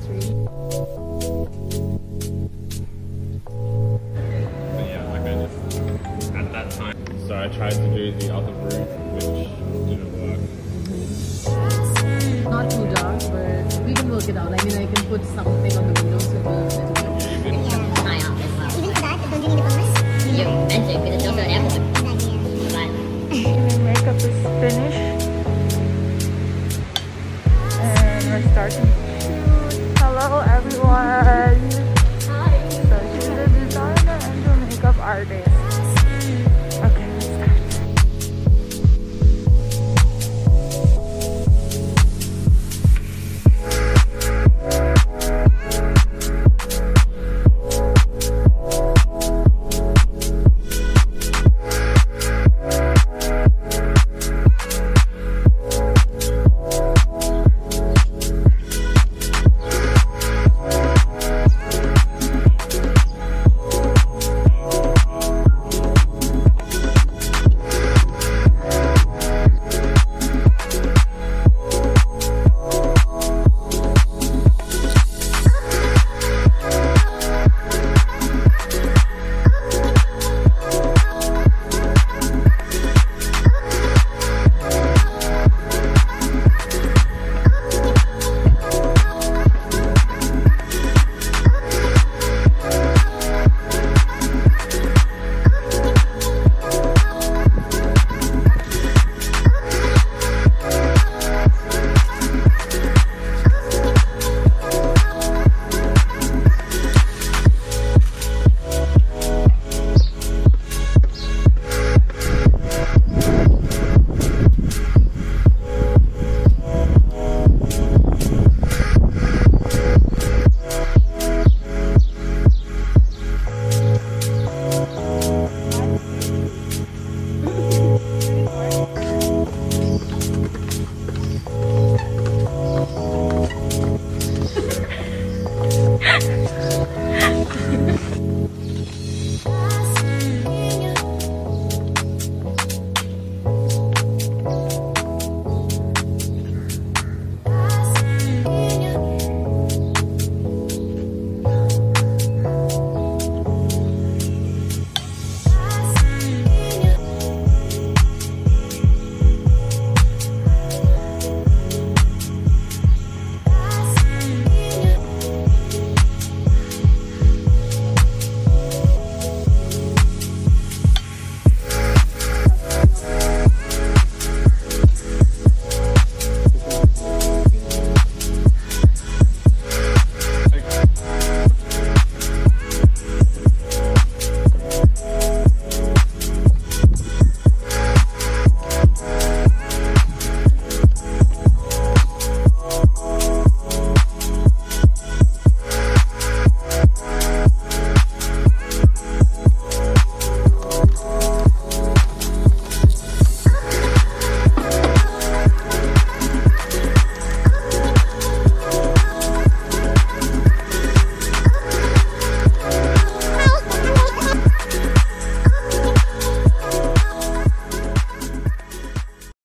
But yeah, like I just at that time. So I tried to do the other route, which didn't work. not too dark, but we can work it out. I mean, I can put something on the window so it will little bit. Even try out. Even for that, don't you need a bonus? You meant because it's also an airport. My makeup is finished. And we're starting. Hello everyone.